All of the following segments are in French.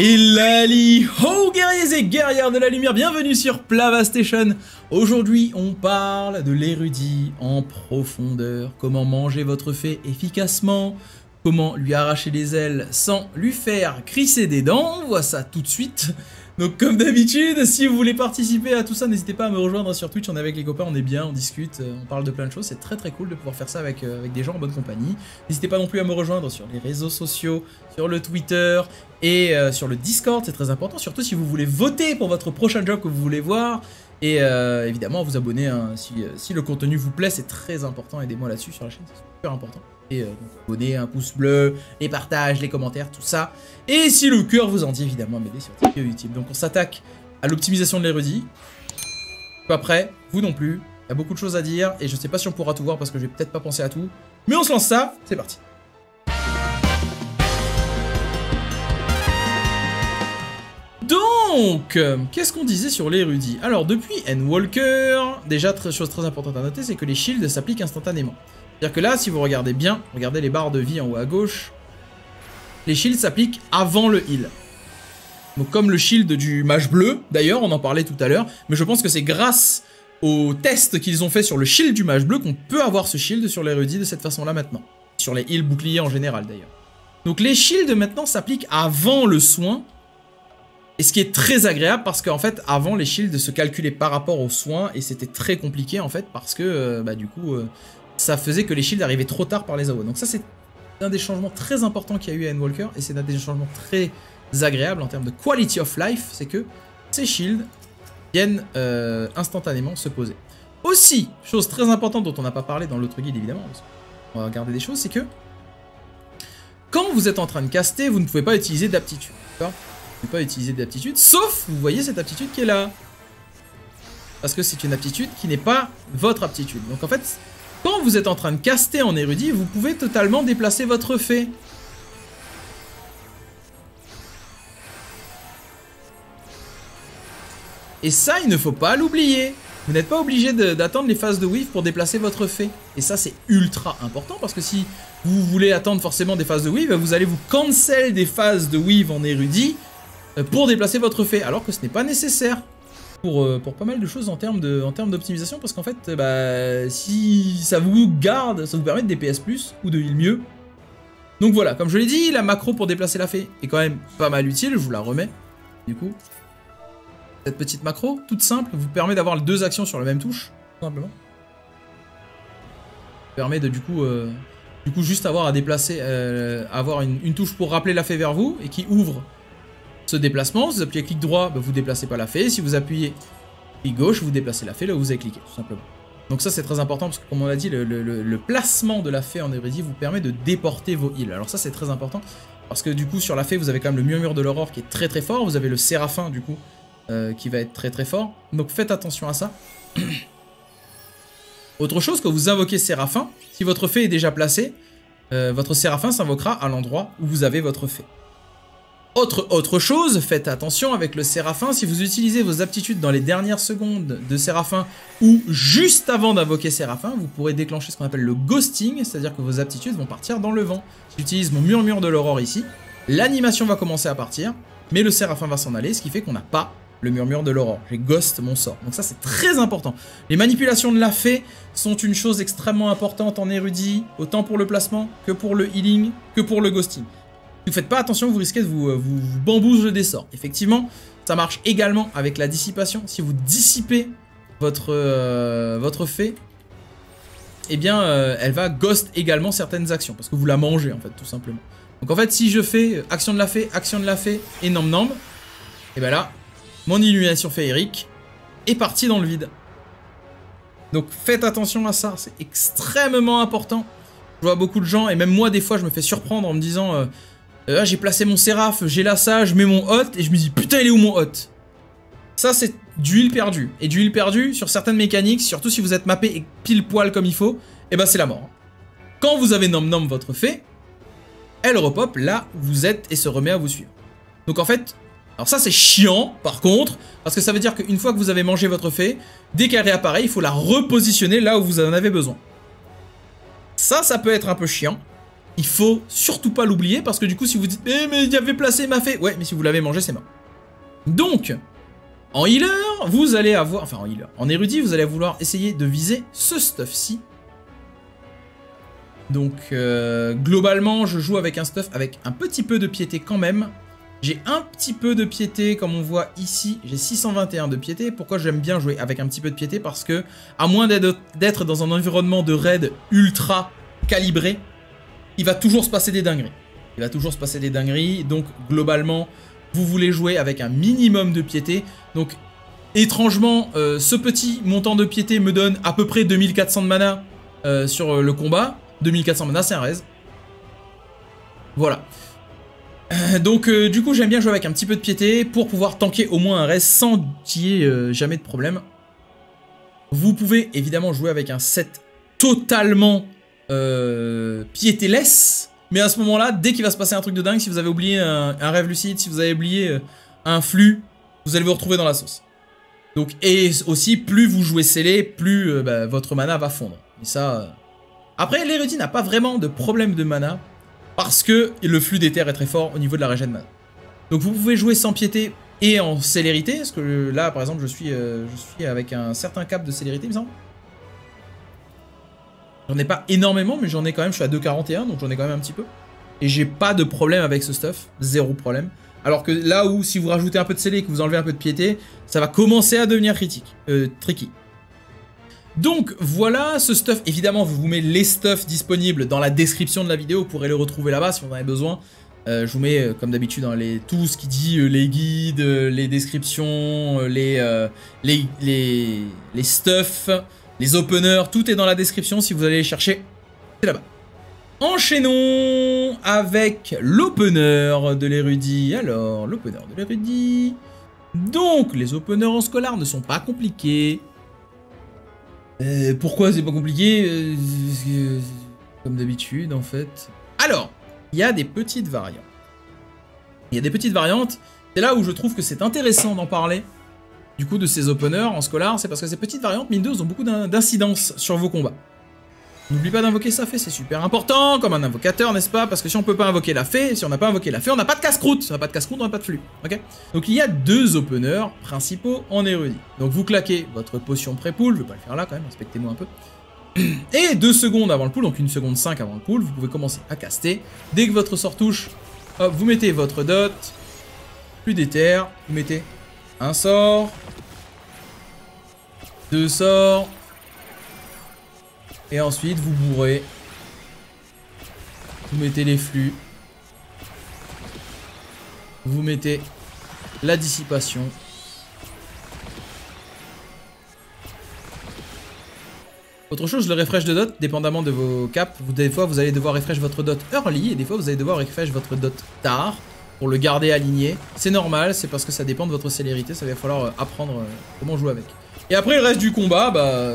Et Lali, oh guerriers et guerrières de la lumière, bienvenue sur Plava Station. Aujourd'hui, on parle de l'érudit en profondeur, comment manger votre fée efficacement, comment lui arracher les ailes sans lui faire crisser des dents, on voit ça tout de suite. Donc comme d'habitude, si vous voulez participer à tout ça, n'hésitez pas à me rejoindre sur Twitch, on est avec les copains, on est bien, on discute, euh, on parle de plein de choses, c'est très très cool de pouvoir faire ça avec, euh, avec des gens en bonne compagnie. N'hésitez pas non plus à me rejoindre sur les réseaux sociaux, sur le Twitter et euh, sur le Discord, c'est très important, surtout si vous voulez voter pour votre prochain job que vous voulez voir. Et évidemment, vous abonner hein, si, si le contenu vous plaît, c'est très important, aidez-moi là-dessus sur la chaîne, c'est super important. Et donc, abonner, un pouce bleu, les partages, les commentaires, tout ça. Et si le cœur vous en dit, évidemment, m'aider sur Tipeee YouTube. Donc on s'attaque à l'optimisation de l'érudit. Pas prêt, vous non plus. Il y a beaucoup de choses à dire et je sais pas si on pourra tout voir parce que je vais peut-être pas penser à tout. Mais on se lance ça, c'est parti. Donc, euh, qu'est-ce qu'on disait sur l'érudit? Alors, depuis N-Walker, déjà, chose très importante à noter, c'est que les shields s'appliquent instantanément. C'est-à-dire que là, si vous regardez bien, regardez les barres de vie en haut à gauche, les shields s'appliquent avant le heal. Donc comme le shield du mage bleu, d'ailleurs, on en parlait tout à l'heure, mais je pense que c'est grâce aux tests qu'ils ont fait sur le shield du mage bleu qu'on peut avoir ce shield sur l'érudit de cette façon-là maintenant. Sur les heals boucliers en général d'ailleurs. Donc les shields maintenant s'appliquent avant le soin, et ce qui est très agréable parce qu'en fait avant les shields se calculaient par rapport aux soins et c'était très compliqué en fait parce que euh, bah, du coup euh, ça faisait que les shields arrivaient trop tard par les AOE. Donc ça c'est un des changements très importants qu'il y a eu à Endwalker, et c'est un des changements très agréables en termes de quality of life, c'est que ces shields viennent euh, instantanément se poser. Aussi, chose très importante dont on n'a pas parlé dans l'autre guide évidemment, on va regarder des choses, c'est que quand vous êtes en train de caster, vous ne pouvez pas utiliser d'aptitude, d'accord? Ne pas utiliser d'aptitude, sauf, vous voyez cette aptitude qui est là. Parce que c'est une aptitude qui n'est pas votre aptitude. Donc en fait, quand vous êtes en train de caster en érudit, vous pouvez totalement déplacer votre fée. Et ça, il ne faut pas l'oublier. Vous n'êtes pas obligé d'attendre les phases de weave pour déplacer votre fée. Et ça, c'est ultra important parce que si vous voulez attendre forcément des phases de weave, vous allez vous cancel des phases de weave en érudit pour déplacer votre fée, alors que ce n'est pas nécessaire pour, euh, pour pas mal de choses en termes d'optimisation, parce qu'en fait, bah, si ça vous garde, ça vous permet de DPS plus ou de heal mieux. Donc voilà, comme je l'ai dit, la macro pour déplacer la fée est quand même pas mal utile, je vous la remets. Du coup, cette petite macro, toute simple, vous permet d'avoir deux actions sur la même touche, tout simplement. Permet de du coup, euh, du coup juste avoir à déplacer, euh, avoir une touche pour rappeler la fée vers vous et qui ouvre ce déplacement. Si vous appuyez clic droit, bah, vous déplacez pas la fée. Si vous appuyez clic gauche, vous déplacez la fée là où vous avez cliqué, tout simplement. Donc ça c'est très important parce que comme on l'a dit, le, placement de la fée en érudit vous permet de déporter vos heals. Alors ça c'est très important parce que du coup sur la fée vous avez quand même le murmure de l'aurore qui est très très fort, vous avez le séraphin du coup euh, qui va être très très fort. Donc faites attention à ça. Autre chose, quand vous invoquez séraphin, si votre fée est déjà placée, euh, votre séraphin s'invoquera à l'endroit où vous avez votre fée. Autre, autre chose, faites attention avec le Séraphin, si vous utilisez vos aptitudes dans les dernières secondes de Séraphin ou juste avant d'invoquer Séraphin, vous pourrez déclencher ce qu'on appelle le ghosting, c'est-à-dire que vos aptitudes vont partir dans le vent. J'utilise mon murmure de l'aurore ici, l'animation va commencer à partir, mais le Séraphin va s'en aller, ce qui fait qu'on n'a pas le murmure de l'aurore. J'ai ghost mon sort. Donc ça c'est très important. Les manipulations de la fée sont une chose extrêmement importante en érudit, autant pour le placement que pour le healing, que pour le ghosting vous faites pas attention, vous risquez de vous, euh, vous, bambouser des sorts. Effectivement, ça marche également avec la dissipation. Si vous dissipez votre, euh, votre fée, eh bien, euh, elle va ghost également certaines actions, parce que vous la mangez, en fait, tout simplement. Donc en fait, si je fais action de la fée, action de la fée, et nom nom, et eh bien là, mon illumination féerique est partie dans le vide. Donc faites attention à ça, c'est extrêmement important. Je vois beaucoup de gens, et même moi des fois je me fais surprendre en me disant Là, j'ai placé mon Séraph, j'ai là ça, je mets mon hot, et je me dis, putain, il est où mon hot? Ça, c'est d'huile perdue. Et d'huile perdue, sur certaines mécaniques, surtout si vous êtes mappé et pile poil comme il faut, et eh ben c'est la mort. Quand vous avez nom nom votre fée, elle repop là où vous êtes et se remet à vous suivre. Donc en fait, alors ça c'est chiant par contre, parce que ça veut dire qu'une fois que vous avez mangé votre fée, dès qu'elle réapparaît, il faut la repositionner là où vous en avez besoin. Ça, ça peut être un peu chiant. Il faut surtout pas l'oublier parce que du coup, si vous dites Eh, mais il y avait placé ma fée. Ouais, mais si vous l'avez mangé, c'est mort. Donc, en healer, vous allez avoir. Enfin, en healer. En érudit, vous allez vouloir essayer de viser ce stuff-ci. Donc, euh, globalement, je joue avec un stuff avec un petit peu de piété quand même. J'ai un petit peu de piété, comme on voit ici, j'ai 621 de piété. Pourquoi j'aime bien jouer avec un petit peu de piété? Parce que, à moins d'être dans un environnement de raid ultra calibré, il va toujours se passer des dingueries. Il va toujours se passer des dingueries, donc globalement, vous voulez jouer avec un minimum de piété. Donc, étrangement, euh, ce petit montant de piété me donne à peu près 2400 de mana euh, sur euh, le combat. 2400 mana, c'est un raise. Voilà. Donc du coup j'aime bien jouer avec un petit peu de piété pour pouvoir tanker au moins un raise sans qu'il y ait jamais de problème. Vous pouvez évidemment jouer avec un set totalement euh, piétéless. Mais à ce moment-là, dès qu'il va se passer un truc de dingue, si vous avez oublié un, rêve lucide, si vous avez oublié euh, un flux, vous allez vous retrouver dans la sauce. Donc, et aussi, plus vous jouez scellé, plus euh, bah, votre mana va fondre. Et ça... Après, l'érudit n'a pas vraiment de problème de mana, parce que le flux des terres est très fort au niveau de la régène mana. Donc vous pouvez jouer sans piété et en célérité, parce que là, par exemple, je suis, je suis avec un certain cap de célérité, il me semble. J'en ai pas énormément, mais j'en ai quand même, je suis à 2,41, donc j'en ai quand même un petit peu. Et j'ai pas de problème avec ce stuff, zéro problème. Alors que là où, si vous rajoutez un peu de scellé et que vous enlevez un peu de piété, ça va commencer à devenir critique, euh, tricky. Donc voilà ce stuff, évidemment je vous mets les stuffs disponibles dans la description de la vidéo, vous pourrez le retrouver là-bas si vous en avez besoin. Euh, je vous mets euh, comme d'habitude les, tout ce qui dit euh, les guides, les descriptions, les, les, les, les stuffs, les openers, tout est dans la description si vous allez les chercher. C'est là-bas. Enchaînons avec l'opener de l'érudit. Alors, l'opener de l'érudit. Donc, les openers en scolaire ne sont pas compliqués. Euh, pourquoi c'est pas compliqué euh, Comme d'habitude, en fait. Alors, il y a des petites variantes. Il y a des petites variantes. C'est là où je trouve que c'est intéressant d'en parler du coup de ces openers en scolaire, c'est parce que ces petites variantes mine 2 ont beaucoup d'incidence sur vos combats. N'oublie pas d'invoquer sa fée, c'est super important, comme un invocateur, n'est-ce pas? Parce que si on peut pas invoquer la fée, si on n'a pas invoqué la fée, on n'a pas de casse-croûte. On n'a pas de casse-croûte, on n'a pas de flux, ok? Donc il y a deux openers principaux en érudit. Donc vous claquez votre potion pré-pool, je vais pas le faire là quand même, respectez-moi un peu. Et deux secondes avant le pool, donc une seconde 5 avant le pool, vous pouvez commencer à caster. Dès que votre sort touche, hop, vous mettez votre dot, plus d'éther, vous mettez un sort. Deux sorts. Et ensuite, vous bourrez. Vous mettez les flux. Vous mettez la dissipation. Autre chose, le refresh de dot, dépendamment de vos caps, des fois vous allez devoir refresh votre dot early et des fois vous allez devoir refresh votre dot tard pour le garder aligné. C'est normal, c'est parce que ça dépend de votre célérité, ça va falloir euh, apprendre euh, comment jouer avec. Et après le reste du combat, bah...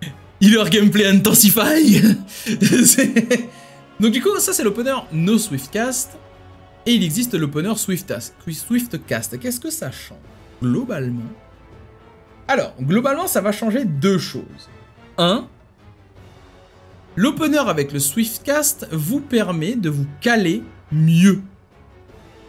Healer Gameplay Intensify Donc du coup, ça c'est l'opener No Swiftcast. Et il existe l'opener Swiftcast. Swiftcast. Qu'est-ce que ça change Globalement? Alors, globalement, ça va changer deux choses. Un, l'opener avec le Swiftcast vous permet de vous caler mieux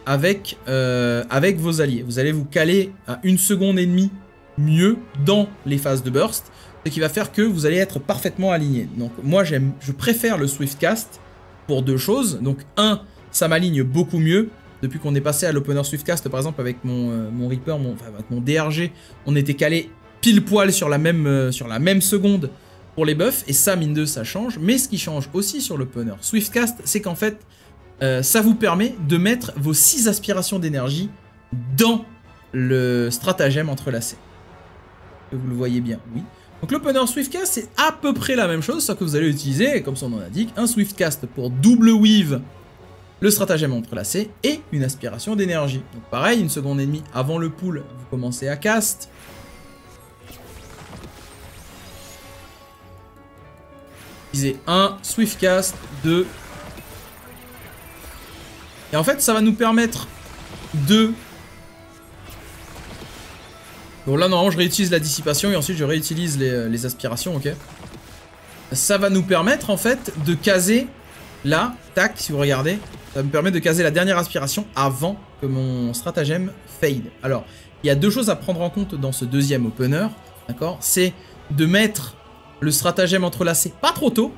avec, euh, avec vos alliés. Vous allez vous caler à une seconde et demie mieux dans les phases de burst, ce qui va faire que vous allez être parfaitement aligné. Donc moi j'aime, je préfère le Swiftcast pour deux choses. Donc un, ça m'aligne beaucoup mieux. Depuis qu'on est passé à l'opener Swiftcast, par exemple avec mon, euh, mon Reaper, mon, avec mon DRG, on était calé pile poil sur la même, euh, sur la même seconde pour les buffs, et ça, mine de ça change. Mais ce qui change aussi sur l'opener Swiftcast, c'est qu'en fait, euh, ça vous permet de mettre vos 6 aspirations d'énergie dans le stratagème entrelacé. Vous le voyez bien, oui. Donc l'opener Swiftcast, c'est à peu près la même chose, sauf que vous allez utiliser, comme son nom l'indique, un Swiftcast pour double weave le stratagème entrelacé et une aspiration d'énergie. Donc pareil, une seconde et demie avant le pool, vous commencez à cast. Utilisez un Swiftcast, 2 et en fait, ça va nous permettre de... Bon, là, normalement, je réutilise la dissipation et ensuite, je réutilise les, euh, aspirations, ok? Ça va nous permettre, en fait, de caser là, tac, si vous regardez, ça me permet de caser la dernière aspiration avant que mon stratagème fade. Alors, il y a deux choses à prendre en compte dans ce deuxième opener, d'accord? C'est de mettre le stratagème entrelacé pas trop tôt,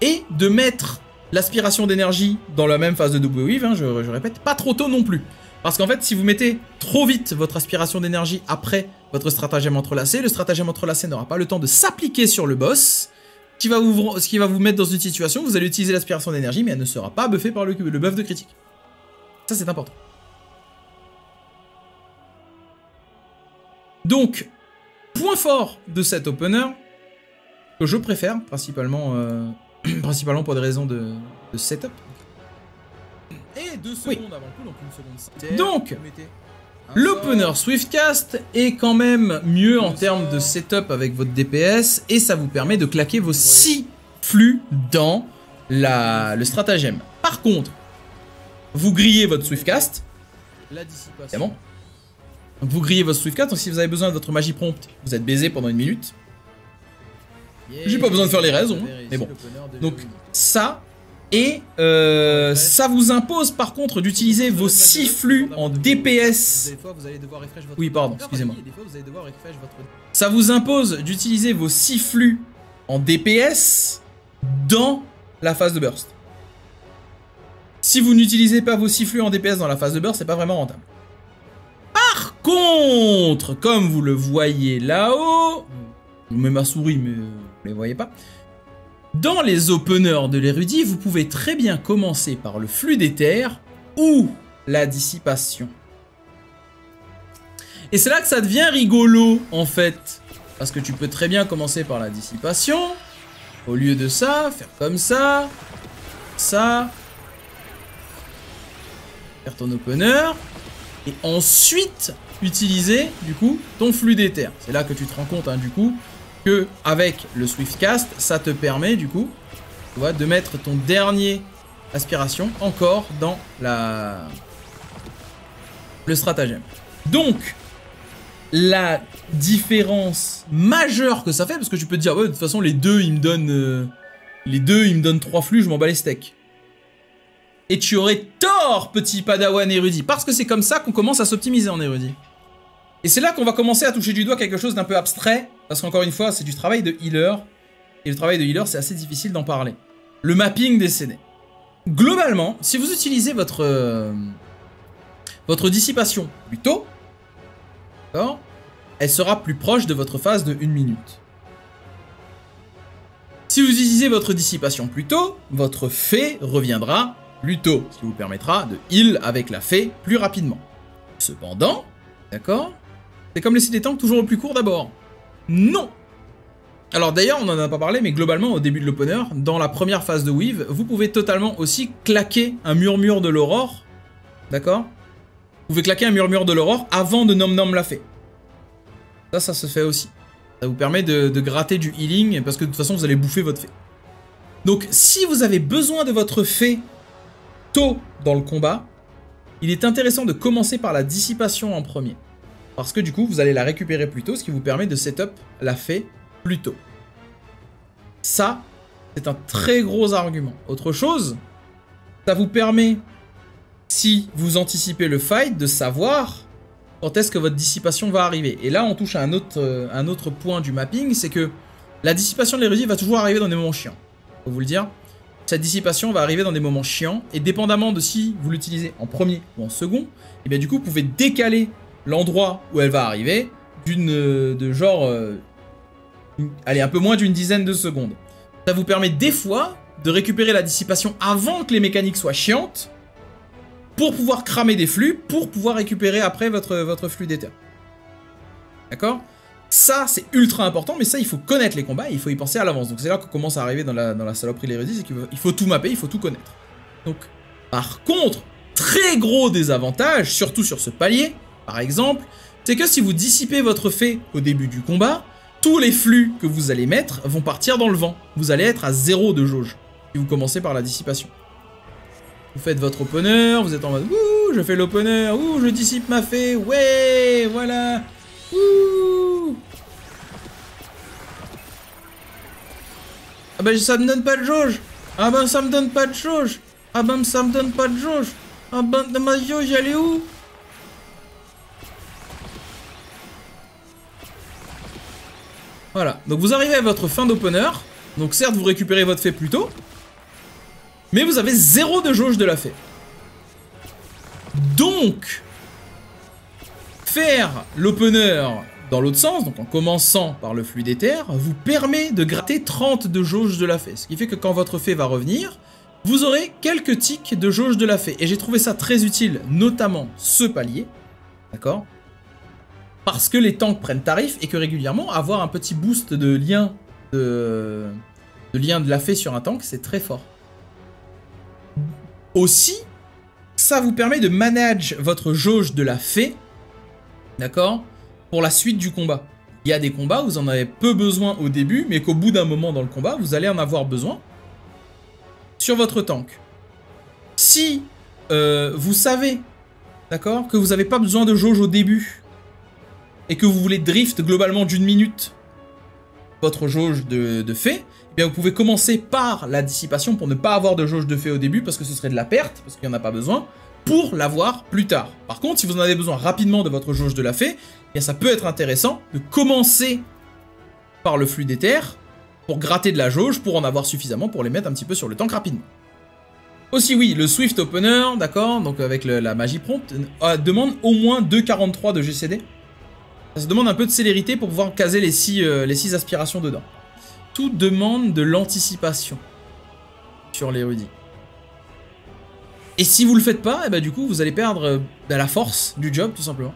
et de mettre l'aspiration d'énergie dans la même phase de double weave, hein, je, répète, pas trop tôt non plus. Parce qu'en fait, si vous mettez trop vite votre aspiration d'énergie après votre stratagème entrelacé, le stratagème entrelacé n'aura pas le temps de s'appliquer sur le boss, ce qui, va vous, mettre dans une situation où vous allez utiliser l'aspiration d'énergie, mais elle ne sera pas buffée par le, le buff de critique. Ça, c'est important. Donc, point fort de cet opener, que je préfère, principalement, euh, principalement pour des raisons de, setup. Et deux secondes avant le coup, donc une seconde. Donc, l'opener Swiftcast est quand même mieux en termes de setup avec votre DPS et ça vous permet de claquer vos 6 flux dans la, le stratagème. Par contre, vous grillez votre Swiftcast. La dissipation. Donc vous grillez votre Swiftcast, donc si vous avez besoin de votre magie prompt, vous êtes baisé pendant une minute. J'ai pas besoin de faire les raisons, mais bon. Donc ça, et euh, ça vous impose par contre d'utiliser vos 6 flux en DPS. Oui, pardon, excusez-moi. Ça vous impose d'utiliser vos 6 flux en DPS dans la phase de burst. Si vous n'utilisez pas vos 6 flux en DPS dans la phase de burst, c'est pas vraiment rentable. Par contre, comme vous le voyez là-haut, je mets ma souris, mais vous les voyez pas. Dans les openers de l'érudit, vous pouvez très bien commencer par le flux d'éther ou la dissipation. Et c'est là que ça devient rigolo, en fait. Parce que tu peux très bien commencer par la dissipation. Au lieu de ça, faire comme ça. Ça. Faire ton opener. Et ensuite, utiliser, du coup, ton flux d'éther. C'est là que tu te rends compte, hein, du coup, que avec le Swiftcast, ça te permet du coup, de mettre ton dernier aspiration encore dans le stratagème. Donc, la différence majeure que ça fait, parce que tu peux te dire, ouais, de toute façon, les deux, ils me donnent, euh, les deux, ils me donnent trois flux, je m'en bats les steaks. Et tu aurais tort, petit padawan érudit, parce que c'est comme ça qu'on commence à s'optimiser en érudit. Et c'est là qu'on va commencer à toucher du doigt quelque chose d'un peu abstrait, parce qu'encore une fois, c'est du travail de healer, et le travail de healer, c'est assez difficile d'en parler. Le mapping des CD. Globalement, si vous utilisez votre, euh, dissipation plus tôt, elle sera plus proche de votre phase de 1 minute. Si vous utilisez votre dissipation plus tôt, votre fée reviendra plus tôt, ce qui vous permettra de heal avec la fée plus rapidement. Cependant, d'accord c'est comme laisser des tanks toujours au plus court d'abord. Non alors d'ailleurs, on n'en a pas parlé, mais globalement, au début de l'opener, dans la première phase de Weave, vous pouvez totalement aussi claquer un murmure de l'aurore. D'accord? Vous pouvez claquer un murmure de l'aurore avant de Nom Nom l'a fait. Ça, ça se fait aussi. Ça vous permet de, de, gratter du healing, parce que de toute façon, vous allez bouffer votre fée. Donc, si vous avez besoin de votre fée tôt dans le combat, il est intéressant de commencer par la dissipation en premier. Parce que du coup, vous allez la récupérer plus tôt, ce qui vous permet de setup la fée plus tôt. Ça, c'est un très gros argument. Autre chose, ça vous permet, si vous anticipez le fight, de savoir quand est-ce que votre dissipation va arriver. Et là, on touche à un autre, euh, point du mapping, c'est que la dissipation de l'érudit va toujours arriver dans des moments chiants. Faut vous le dire. Cette dissipation va arriver dans des moments chiants, et dépendamment de si vous l'utilisez en premier ou en second, et eh bien du coup, vous pouvez décaler l'endroit où elle va arriver d'une euh, de genre euh, allez un peu moins d'une dizaine de secondes. Ça vous permet des fois de récupérer la dissipation avant que les mécaniques soient chiantes pour pouvoir cramer des flux pour pouvoir récupérer après votre, votre flux d'éther. D'accord? Ça, c'est ultra important, mais ça, il faut connaître les combats, il faut y penser à l'avance. Donc c'est là qu'on commence à arriver dans la, dans la saloperie l'hérésie, c'est qu'il faut, faut tout mapper, il faut tout connaître. Donc, par contre, très gros désavantage, surtout sur ce palier, par exemple, c'est que si vous dissipez votre fée au début du combat, tous les flux que vous allez mettre vont partir dans le vent. Vous allez être à zéro de jauge si vous commencez par la dissipation. Vous faites votre opener, vous êtes en mode Ouh, je fais l'opener, ouh, je dissipe ma fée, ouais, voilà, ouh. Ah bah ça ne donne pas de jauge Ah ben ça me donne pas de jauge Ah ben ça me donne pas de jauge Ah ben ma jauge elle est où? Voilà, donc vous arrivez à votre fin d'opener. Donc certes vous récupérez votre fait plus tôt. Mais vous avez zéro de jauge de la fée. Donc, faire l'opener dans l'autre sens, donc en commençant par le flux d'éther, vous permet de gratter 30 de jauge de la fée. Ce qui fait que quand votre fée va revenir, vous aurez quelques tics de jauge de la fée. Et j'ai trouvé ça très utile, notamment ce palier. D'accord? Parce que les tanks prennent tarif et que régulièrement, avoir un petit boost de lien de, lien de la fée sur un tank, c'est très fort. Aussi, ça vous permet de manage votre jauge de la fée, d'accord, pour la suite du combat. Il y a des combats où vous en avez peu besoin au début, mais qu'au bout d'un moment dans le combat, vous allez en avoir besoin sur votre tank. Si euh, vous savez, d'accord, que vous n'avez pas besoin de jauge au début, et que vous voulez drift globalement d'une minute votre jauge de, de fée, eh bien vous pouvez commencer par la dissipation pour ne pas avoir de jauge de fée au début parce que ce serait de la perte, parce qu'il n'y en a pas besoin, pour l'avoir plus tard. Par contre, si vous en avez besoin rapidement de votre jauge de la fée, eh bien ça peut être intéressant de commencer par le flux d'éther pour gratter de la jauge, pour en avoir suffisamment pour les mettre un petit peu sur le tank rapidement. Aussi oui, le Swift Opener, d'accord, donc avec la magie prompte, euh, demande au moins 2,43 de GCD. Ça demande un peu de célérité pour pouvoir caser les 6 euh, les six aspirations dedans. Tout demande de l'anticipation sur l'érudit. Et si vous le faites pas, et eh bah ben, du coup vous allez perdre euh, la force du job tout simplement.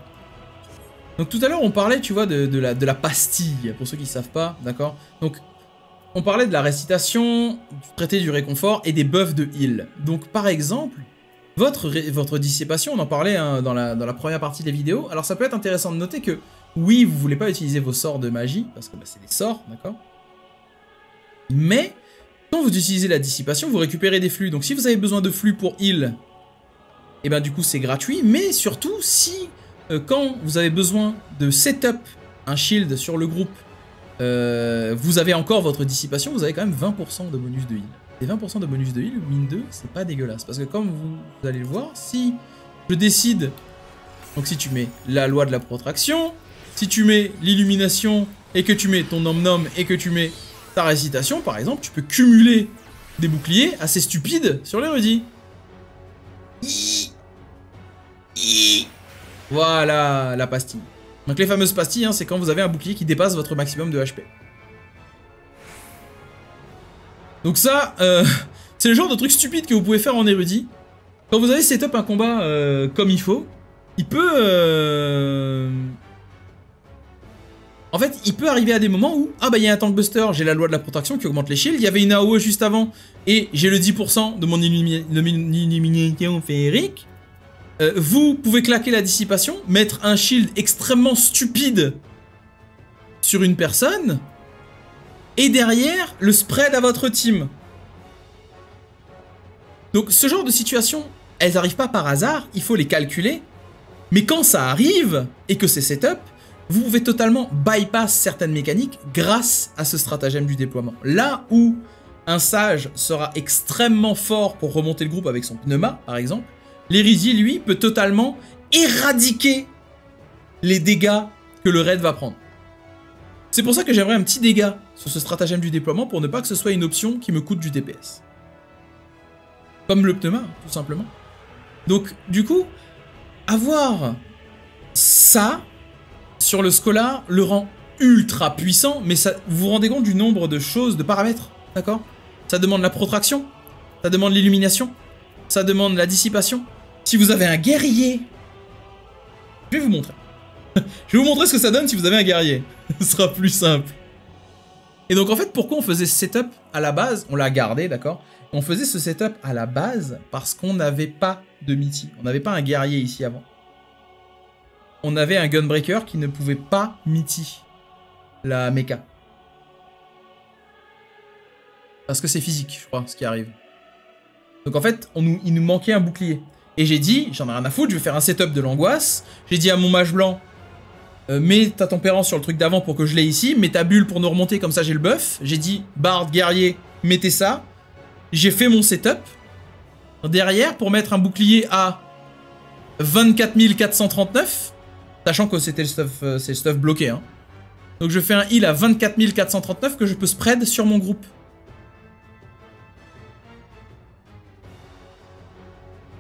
Donc tout à l'heure on parlait tu vois de, la, de la pastille, pour ceux qui ne savent pas, d'accord? Donc on parlait de la récitation, du traité du réconfort et des buffs de heal. Donc par exemple, votre, votre dissipation, on en parlait hein, dans, la, dans la première partie des vidéos, alors ça peut être intéressant de noter que oui, vous voulez pas utiliser vos sorts de magie, parce que bah, c'est des sorts, d'accord Mais quand vous utilisez la dissipation, vous récupérez des flux. Donc si vous avez besoin de flux pour heal, et eh ben du coup c'est gratuit. Mais surtout, si euh, quand vous avez besoin de setup un shield sur le groupe, euh, vous avez encore votre dissipation, vous avez quand même 20% de bonus de heal. Et 20% de bonus de heal, mine 2, c'est pas dégueulasse. Parce que comme vous, allez le voir, si je décide... Donc si tu mets la loi de la protraction, si tu mets l'illumination et que tu mets ton nom-nom et que tu mets ta récitation, par exemple, tu peux cumuler des boucliers assez stupides sur l'érudit. Voilà la pastille. Donc les fameuses pastilles, hein, c'est quand vous avez un bouclier qui dépasse votre maximum de HP. Donc ça, euh, c'est le genre de truc stupide que vous pouvez faire en érudit. Quand vous avez setup un combat euh, comme il faut, il peut... Euh, en fait, il peut arriver à des moments où, ah bah il y a un tank buster, j'ai la loi de la protection qui augmente les shields, il y avait une AOE juste avant, et j'ai le 10% de mon illumination féerique. Euh, vous pouvez claquer la dissipation, mettre un shield extrêmement stupide sur une personne, et derrière, le spread à votre team. Donc ce genre de situation, elles n'arrivent pas par hasard, il faut les calculer, mais quand ça arrive, et que c'est setup, vous pouvez totalement bypass certaines mécaniques grâce à ce stratagème du déploiement. Là où un sage sera extrêmement fort pour remonter le groupe avec son pneuma, par exemple, l'hérésie, lui, peut totalement éradiquer les dégâts que le raid va prendre. C'est pour ça que j'aimerais un petit dégât sur ce stratagème du déploiement pour ne pas que ce soit une option qui me coûte du DPS. Comme le pneuma, tout simplement. Donc, du coup, avoir ça sur le Scola le rend ultra puissant, mais ça, vous vous rendez compte du nombre de choses, de paramètres, d'accord? Ça demande la protraction, ça demande l'illumination, ça demande la dissipation. Si vous avez un guerrier, je vais vous montrer. je vais vous montrer ce que ça donne si vous avez un guerrier. ce sera plus simple. Et donc en fait, pourquoi on faisait ce setup à la base? On l'a gardé, d'accord? On faisait ce setup à la base parce qu'on n'avait pas de Mitty. On n'avait pas un guerrier ici avant on avait un Gunbreaker qui ne pouvait pas miti la mecha. Parce que c'est physique, je crois, ce qui arrive. Donc en fait, on il nous manquait un bouclier. Et j'ai dit, j'en ai rien à foutre, je vais faire un setup de l'angoisse. J'ai dit à mon mage blanc, euh, mets ta tempérance sur le truc d'avant pour que je l'ai ici, mets ta bulle pour nous remonter, comme ça j'ai le buff. J'ai dit, bard, guerrier, mettez ça. j'ai fait mon setup. Derrière, pour mettre un bouclier à 24 439, sachant que c'était le stuff, euh, c'est le stuff bloqué. Hein. Donc je fais un heal à 24 439 que je peux spread sur mon groupe.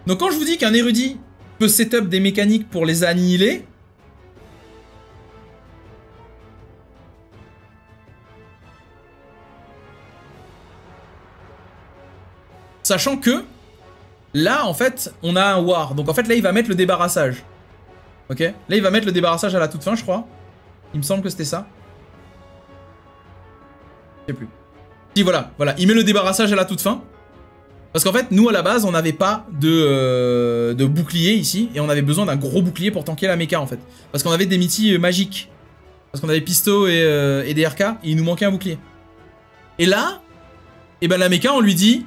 Donc quand je vous dis qu'un érudit peut setup des mécaniques pour les annihiler, Sachant que là, en fait, on a un war. Donc en fait, là, il va mettre le débarrassage. Ok Là, il va mettre le débarrassage à la toute fin, je crois. Il me semble que c'était ça. Je sais plus. Si, voilà, voilà. Il met le débarrassage à la toute fin. Parce qu'en fait, nous, à la base, on n'avait pas de, euh, bouclier ici. Et on avait besoin d'un gros bouclier pour tanker la méca, en fait. Parce qu'on avait des mythis euh, magiques. Parce qu'on avait Pisto et, euh, et des RK. Et il nous manquait un bouclier. Et là, et eh ben la méca, on lui dit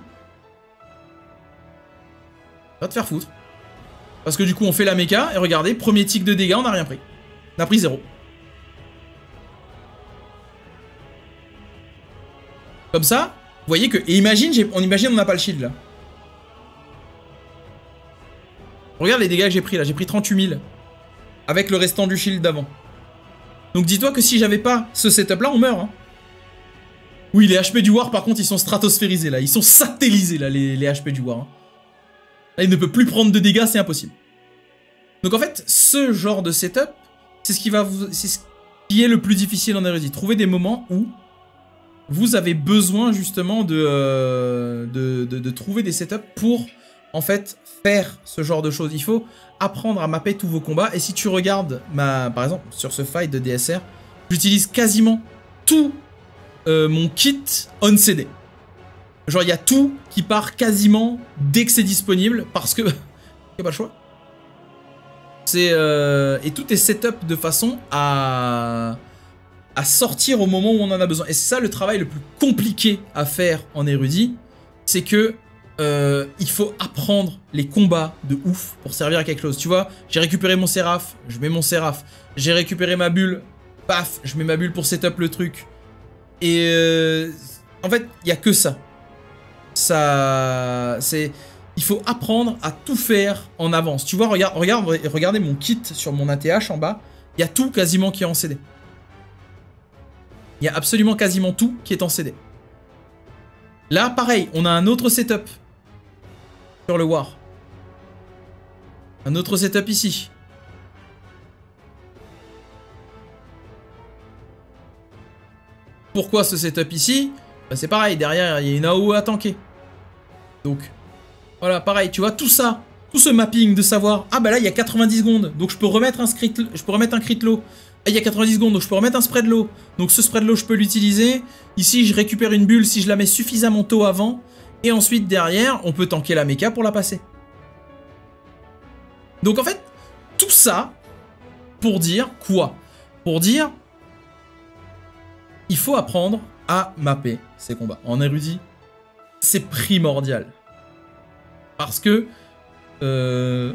Va te faire foutre. Parce que du coup, on fait la méca, et regardez, premier tic de dégâts, on n'a rien pris. On a pris zéro. Comme ça, vous voyez que... Et imagine, on imagine on n'a pas le shield, là. Regarde les dégâts que j'ai pris, là. J'ai pris 38 000. Avec le restant du shield d'avant. Donc dis-toi que si j'avais pas ce setup-là, on meurt, hein. Oui, les HP du War, par contre, ils sont stratosphérisés, là. Ils sont satellisés, là, les, les HP du War. Hein il ne peut plus prendre de dégâts, c'est impossible. Donc en fait, ce genre de setup, c'est ce qui est le plus difficile en érudit. Trouver des moments où vous avez besoin justement de, euh, de, trouver des setups pour en fait faire ce genre de choses. Il faut apprendre à mapper tous vos combats. Et si tu regardes, par exemple, sur ce fight de DSR, j'utilise quasiment tout euh, mon kit on CD. Genre, il y a tout qui part quasiment dès que c'est disponible parce que. Il a pas le choix. C'est. Euh, et tout est setup de façon à. à sortir au moment où on en a besoin. Et c'est ça le travail le plus compliqué à faire en érudit. C'est que. Euh, il faut apprendre les combats de ouf pour servir à quelque chose. Tu vois, j'ai récupéré mon séraph, je mets mon séraph. J'ai récupéré ma bulle, paf, je mets ma bulle pour setup le truc. Et euh, en fait, il y a que ça ça, c'est, il faut apprendre à tout faire en avance. Tu vois, regarde, regarde, regardez mon kit sur mon ATH en bas. Il y a tout quasiment qui est en CD. Il y a absolument quasiment tout qui est en CD. Là, pareil, on a un autre setup sur le War. Un autre setup ici. Pourquoi ce setup ici? Bah, c'est pareil, derrière, il y a une AO à tanker. Donc, voilà, pareil, tu vois, tout ça, tout ce mapping de savoir, ah bah là, il y a 90 secondes, donc je peux remettre un, script, je peux remettre un crit low. Ah, il y a 90 secondes, donc je peux remettre un spread low. Donc ce spread low, je peux l'utiliser. Ici, je récupère une bulle si je la mets suffisamment tôt avant. Et ensuite, derrière, on peut tanker la méca pour la passer. Donc en fait, tout ça pour dire quoi? Pour dire, il faut apprendre à mapper ces combats. En érudit, c'est primordial. Parce que euh,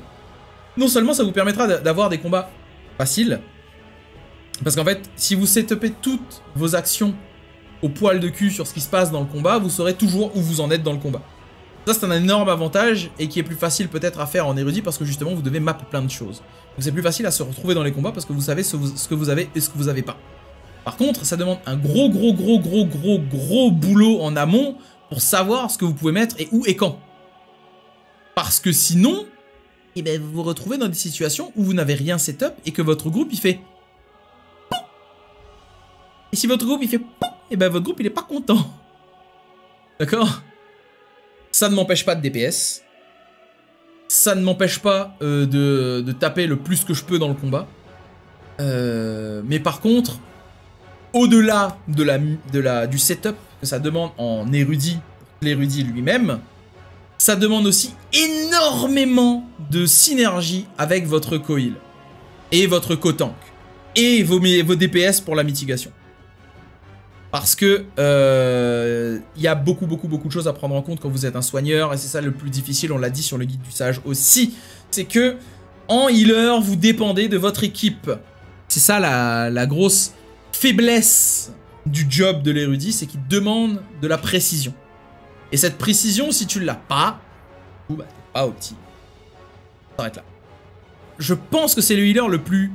non seulement ça vous permettra d'avoir des combats faciles, parce qu'en fait, si vous setupez toutes vos actions au poil de cul sur ce qui se passe dans le combat, vous saurez toujours où vous en êtes dans le combat. Ça, c'est un énorme avantage et qui est plus facile peut-être à faire en érudit parce que justement, vous devez mapper plein de choses. Donc c'est plus facile à se retrouver dans les combats parce que vous savez ce, que vous avez et ce que vous avez pas. Par contre, ça demande un gros, gros, gros, gros, gros, gros boulot en amont pour savoir ce que vous pouvez mettre et où et quand. Parce que sinon, eh ben, vous vous retrouvez dans des situations où vous n'avez rien setup et que votre groupe il fait et si votre groupe il fait et ben votre groupe il est pas content. D'accord? Ça ne m'empêche pas de DPS. Ça ne m'empêche pas euh, de, de, taper le plus que je peux dans le combat. Euh, mais par contre, au-delà de la, de la, du setup ça demande en érudit, l'érudit lui-même, ça demande aussi énormément de synergie avec votre coil et votre co-tank et vos, vos DPS pour la mitigation. Parce que euh, il y a beaucoup, beaucoup, beaucoup de choses à prendre en compte quand vous êtes un soigneur, et c'est ça le plus difficile, on l'a dit sur le guide du sage aussi, c'est que en healer, vous dépendez de votre équipe. C'est ça la, la grosse faiblesse du job de l'érudit, c'est qu'il demande de la précision. Et cette précision, si tu l'as pas, bah, t'es pas opti. S'arrête là. Je pense que c'est le healer le plus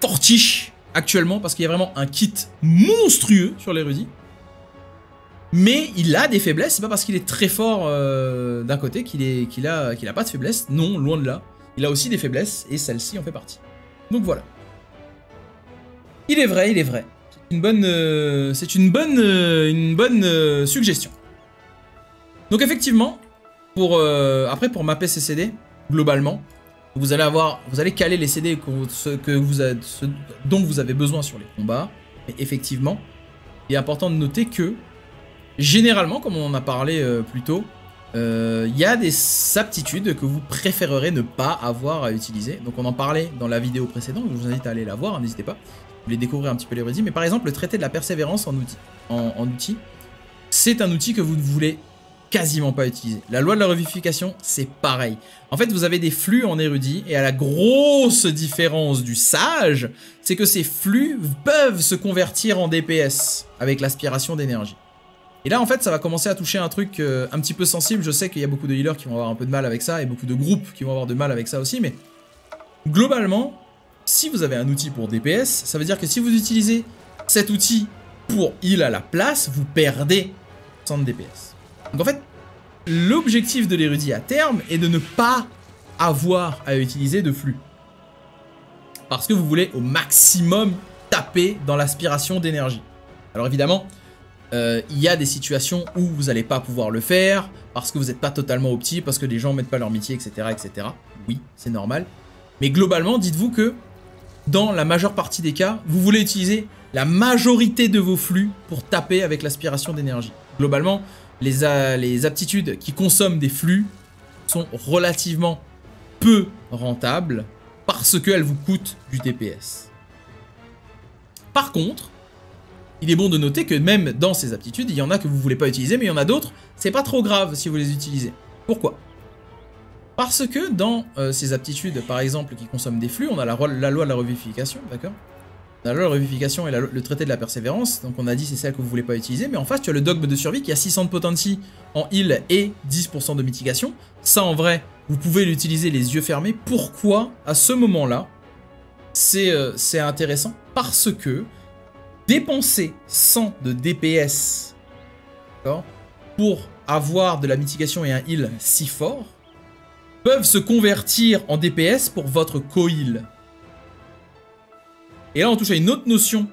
fortiche actuellement parce qu'il y a vraiment un kit monstrueux sur l'érudit. Mais il a des faiblesses, c'est pas parce qu'il est très fort euh, d'un côté qu'il qu'il a, a pas de faiblesses. Non, loin de là. Il a aussi des faiblesses et celle-ci en fait partie. Donc voilà. Il est vrai, il est vrai. C'est une bonne, euh, euh, bonne suggestion. Donc effectivement, après pour mapper ces CD, globalement, vous allez caler les CD dont vous avez besoin sur les combats. Et effectivement, il est important de noter que généralement, comme on en a parlé euh, plus tôt, il euh, y a des aptitudes que vous préférerez ne pas avoir à utiliser. Donc on en parlait dans la vidéo précédente, je vous invite à aller la voir, hein, n'hésitez pas. Découvrir un petit peu les Mais par exemple, le traité de la persévérance en outil, en outil c'est un outil que vous ne voulez quasiment pas utiliser. La loi de la revivification, c'est pareil. En fait, vous avez des flux en érudit, et à la grosse différence du sage, c'est que ces flux peuvent se convertir en DPS avec l'aspiration d'énergie. Et là, en fait, ça va commencer à toucher un truc euh, un petit peu sensible. Je sais qu'il y a beaucoup de healers qui vont avoir un peu de mal avec ça, et beaucoup de groupes qui vont avoir de mal avec ça aussi, mais globalement, si vous avez un outil pour DPS, ça veut dire que si vous utilisez cet outil pour heal à la place, vous perdez 100 DPS. Donc en fait, l'objectif de l'érudit à terme est de ne pas avoir à utiliser de flux. Parce que vous voulez au maximum taper dans l'aspiration d'énergie. Alors évidemment, euh, il y a des situations où vous n'allez pas pouvoir le faire, parce que vous n'êtes pas totalement opti, parce que les gens mettent pas leur métier, etc. etc. Oui, c'est normal. Mais globalement, dites-vous que dans la majeure partie des cas, vous voulez utiliser la majorité de vos flux pour taper avec l'aspiration d'énergie. Globalement, les, aptitudes qui consomment des flux sont relativement peu rentables parce qu'elles vous coûtent du DPS. Par contre, il est bon de noter que même dans ces aptitudes, il y en a que vous voulez pas utiliser, mais il y en a d'autres, c'est pas trop grave si vous les utilisez. Pourquoi? Parce que dans euh, ces aptitudes, par exemple, qui consomment des flux, on a la, la loi de la revivification, d'accord? La loi de revivification et le traité de la persévérance, donc on a dit c'est celle que vous voulez pas utiliser, mais en face tu as le dogme de survie qui a 600 de potency en heal et 10% de mitigation. Ça en vrai, vous pouvez l'utiliser les yeux fermés. Pourquoi à ce moment-là euh, c'est intéressant? Parce que dépenser 100 de DPS pour avoir de la mitigation et un heal si fort peuvent se convertir en DPS pour votre co-heal. Et là, on touche à une autre notion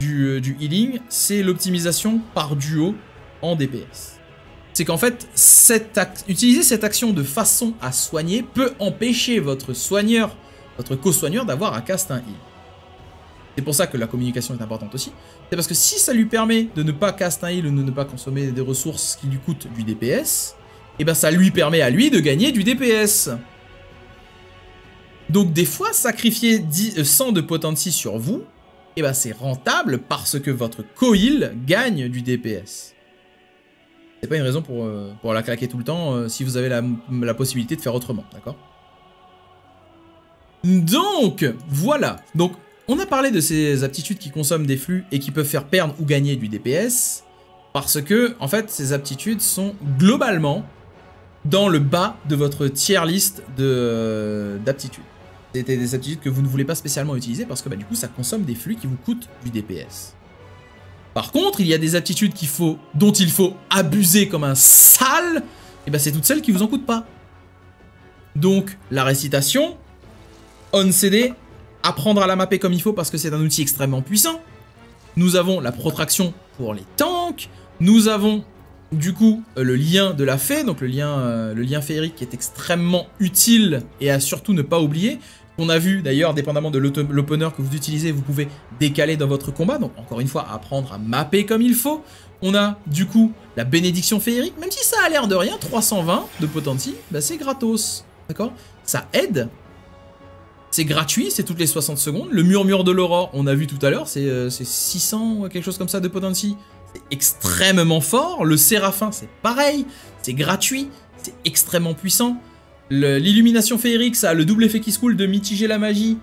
du, euh, healing, c'est l'optimisation par duo en DPS. C'est qu'en fait, utiliser cette action de façon à soigner peut empêcher votre soigneur, votre co-soigneur d'avoir à cast un heal. C'est pour ça que la communication est importante aussi. C'est parce que si ça lui permet de ne pas cast un heal ou de ne pas consommer des ressources qui lui coûtent du DPS, et eh ben ça lui permet à lui de gagner du DPS. Donc des fois, sacrifier 100 euh, de potency sur vous, eh ben c'est rentable parce que votre coil gagne du DPS. C'est pas une raison pour, euh, pour la claquer tout le temps euh, si vous avez la, possibilité de faire autrement, d'accord? Donc, voilà. Donc, on a parlé de ces aptitudes qui consomment des flux et qui peuvent faire perdre ou gagner du DPS. Parce que, en fait, ces aptitudes sont globalement dans le bas de votre tier list d'aptitudes. C'était des aptitudes que vous ne voulez pas spécialement utiliser parce que bah, du coup ça consomme des flux qui vous coûtent du DPS. Par contre, il y a des aptitudes dont il faut abuser comme un sale, et bah c'est toutes celles qui vous en coûtent pas. Donc la récitation, on CD, apprendre à la mapper comme il faut parce que c'est un outil extrêmement puissant. Nous avons la protraction pour les tanks, nous avons du coup euh, le lien de la fée, donc le lien, euh, le lien féerique qui est extrêmement utile et à surtout ne pas oublier. On a vu d'ailleurs, dépendamment de l'opener que vous utilisez, vous pouvez décaler dans votre combat. Donc encore une fois, apprendre à mapper comme il faut. On a du coup la bénédiction féerique, même si ça a l'air de rien, 320 de potentie, bah c'est gratos. D'accord? Ça aide. C'est gratuit, c'est toutes les 60 secondes. Le murmure de l'aurore, on a vu tout à l'heure, c'est 600 euh, ou quelque chose comme ça de potentie. C'est extrêmement fort. Le séraphin, c'est pareil. C'est gratuit, c'est extrêmement puissant. L'illumination féerique, ça a le double effet qui se coule de mitiger la magie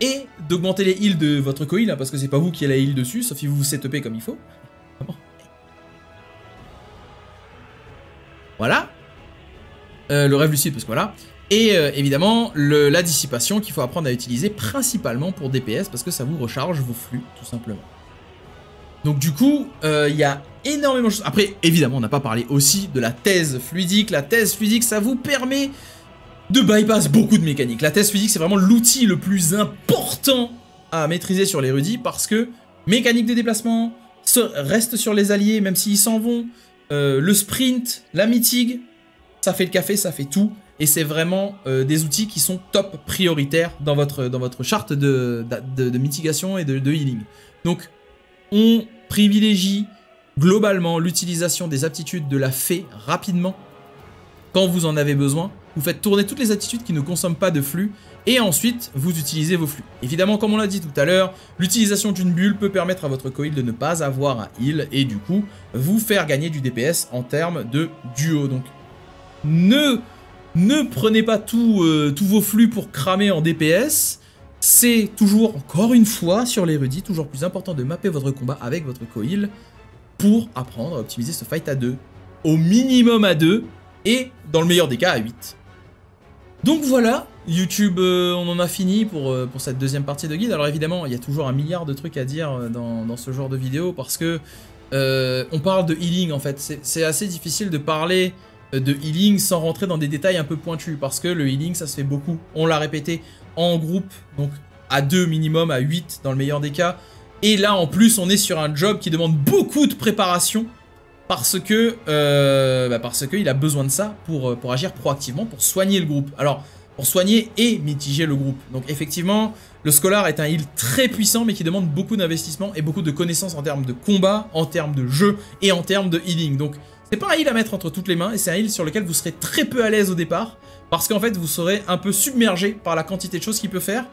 et d'augmenter les heals de votre coil, hein, parce que c'est pas vous qui avez la heal dessus, sauf si vous vous setupez comme il faut. Voilà. Euh, le rêve lucide, parce que voilà. Et euh, évidemment, la dissipation qu'il faut apprendre à utiliser principalement pour DPS, parce que ça vous recharge vos flux, tout simplement. Donc du coup, euh, il y a énormément de choses. Après, évidemment, on n'a pas parlé aussi de la thèse fluidique. La thèse fluidique, ça vous permet de bypass beaucoup de mécaniques. La thèse fluidique, c'est vraiment l'outil le plus important à maîtriser sur l'érudit, parce que mécanique de déplacement, reste sur les alliés, même s'ils s'en vont, euh, le sprint, la mitigue, ça fait le café, ça fait tout. Et c'est vraiment euh, des outils qui sont top prioritaires dans votre, dans votre charte de, de, mitigation et de, de, healing. Donc, on privilégie globalement l'utilisation des aptitudes de la fée rapidement quand vous en avez besoin. Vous faites tourner toutes les attitudes qui ne consomment pas de flux et ensuite vous utilisez vos flux. Évidemment, comme on l'a dit tout à l'heure, l'utilisation d'une bulle peut permettre à votre coil de ne pas avoir un heal et du coup vous faire gagner du DPS en termes de duo. Donc ne, ne prenez pas euh, tous vos flux pour cramer en DPS. C'est toujours, encore une fois, sur l'érudit, toujours plus important de mapper votre combat avec votre coil pour apprendre à optimiser ce fight à 2. Au minimum à 2 et dans le meilleur des cas à 8. Donc voilà, YouTube, euh, on en a fini pour, euh, pour cette deuxième partie de guide. Alors évidemment, il y a toujours un milliard de trucs à dire euh, dans, ce genre de vidéo parce que on parle de healing en fait. C'est assez difficile de parler de healing sans rentrer dans des détails un peu pointus parce que le healing ça se fait beaucoup. On l'a répété en groupe, donc à 2 minimum, à 8 dans le meilleur des cas. Et là en plus on est sur un job qui demande beaucoup de préparation parce que bah parce qu'il a besoin de ça pour, pour agir proactivement, pour soigner le groupe. Alors pour soigner et mitiger le groupe. Donc effectivement, le Scholar est un heal très puissant mais qui demande beaucoup d'investissement et beaucoup de connaissances en termes de combat, en termes de jeu et en termes de healing. Donc c'est pas un heal à mettre entre toutes les mains et c'est un heal sur lequel vous serez très peu à l'aise au départ parce qu'en fait vous serez un peu submergé par la quantité de choses qu'il peut faire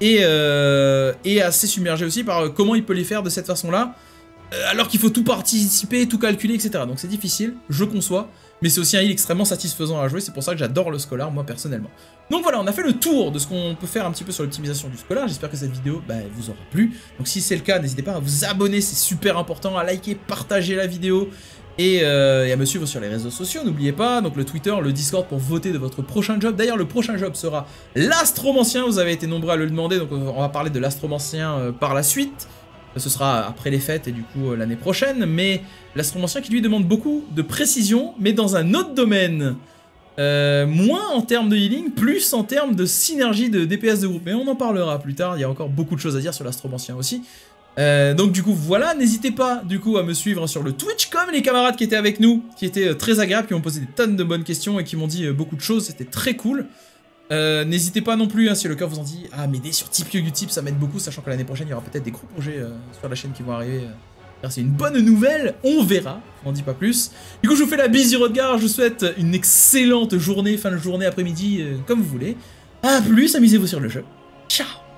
et, euh, assez submergé aussi par euh, comment il peut les faire de cette façon-là euh, alors qu'il faut tout participer, tout calculer, etc. Donc c'est difficile, je conçois, mais c'est aussi un heal extrêmement satisfaisant à jouer, c'est pour ça que j'adore le Scholar, moi, personnellement. Donc voilà, on a fait le tour de ce qu'on peut faire un petit peu sur l'optimisation du Scholar, j'espère que cette vidéo bah, vous aura plu. Donc si c'est le cas, n'hésitez pas à vous abonner, c'est super important, à liker, partager la vidéo, et, euh, et, à me suivre sur les réseaux sociaux, n'oubliez pas, donc le Twitter, le Discord pour voter de votre prochain job. D'ailleurs, le prochain job sera l'astromancien, vous avez été nombreux à le demander, donc on va parler de l'astromancien euh, par la suite. Ce sera après les fêtes et du coup euh, l'année prochaine, mais l'astromancien qui lui demande beaucoup de précision, mais dans un autre domaine. Moins en termes de healing, plus en termes de synergie de DPS de groupe. Mais on en parlera plus tard, il y a encore beaucoup de choses à dire sur l'astromancien aussi. Euh, donc du coup voilà, n'hésitez pas du coup à me suivre sur le Twitch comme les camarades qui étaient avec nous, qui étaient très agréables, qui m'ont posé des tonnes de bonnes questions et qui m'ont dit beaucoup de choses, c'était très cool. Euh, n'hésitez pas non plus, hein, si le cœur vous en dit, à m'aider sur Tipeee ou ça m'aide beaucoup, sachant que l'année prochaine, il y aura peut-être des gros projets euh, sur la chaîne qui vont arriver. Euh. C'est une bonne nouvelle, on verra, on dit pas plus. Du coup, je vous fais la bise regard, je vous souhaite une excellente journée, fin de journée, après-midi, comme vous voulez. A plus, amusez-vous sur le jeu. Ciao